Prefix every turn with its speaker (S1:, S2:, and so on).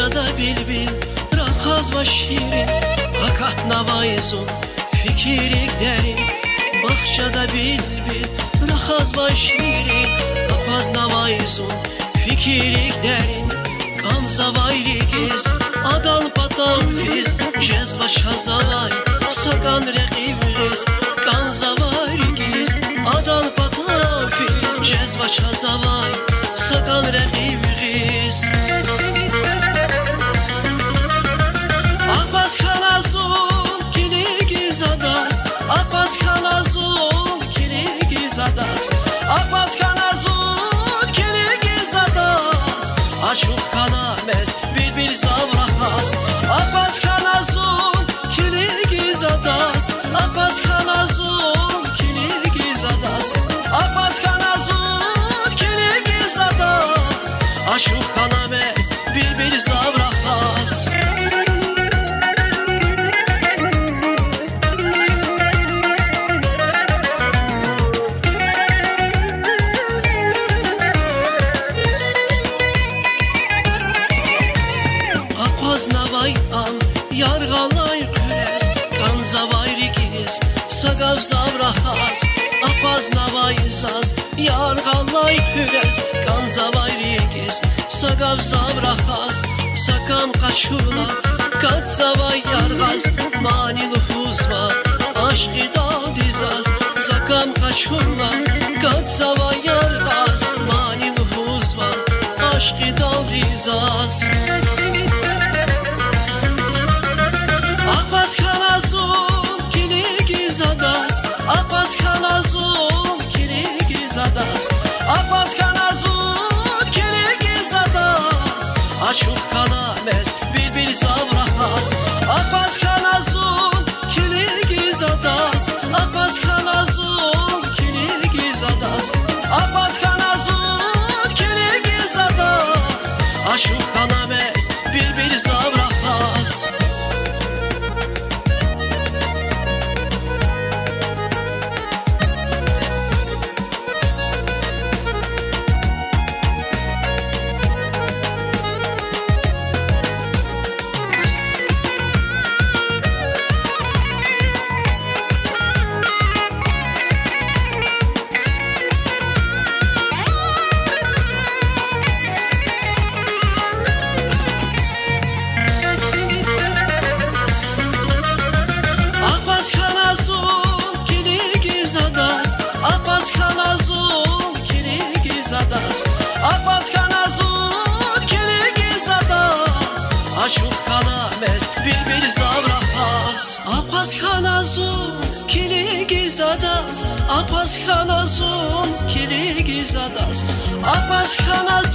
S1: Yaşada bilbil Rakaz va şirin Fakat navayizun Fikirik derin. Bahçada bilbil Rakaz va şirin Kapaz navayizun Fikirik derin. Kan zavayrigiz Adal patam fiz. Jez va şazavay Sakan rekiviz Kan zavayrigiz Adal patam fiz. Jez va şazavay. Apaznavay am yargalay küres Kanzavay rikiz sagav zavrahas Apaznavay saz yargalay küres Kanzavay rikiz sagav zavrahas Sakam kaçula katzavay yargaz Mani nüfuzma aşkı dal dizaz Sakam kaçula katzavay yargaz Mani nüfuzma aşkı dal dizaz maşuq qalaməz bir-bir zavrahas Apas xanazun Kirgizadas Apas xanazun Kirgizadas Apas xanazun